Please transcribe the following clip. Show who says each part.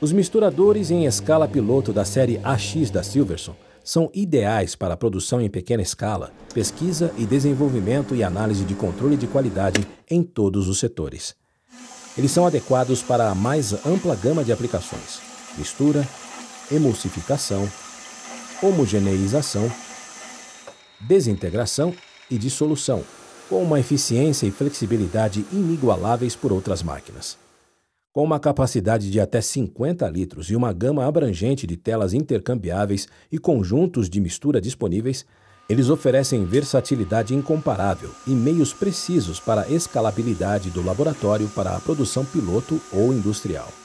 Speaker 1: Os misturadores em escala piloto da série AX da Silverson são ideais para a produção em pequena escala, pesquisa e desenvolvimento e análise de controle de qualidade em todos os setores. Eles são adequados para a mais ampla gama de aplicações: mistura, emulsificação, homogeneização, desintegração e dissolução, com uma eficiência e flexibilidade inigualáveis por outras máquinas. Com uma capacidade de até 50 litros e uma gama abrangente de telas intercambiáveis e conjuntos de mistura disponíveis, eles oferecem versatilidade incomparável e meios precisos para a escalabilidade do laboratório para a produção piloto ou industrial.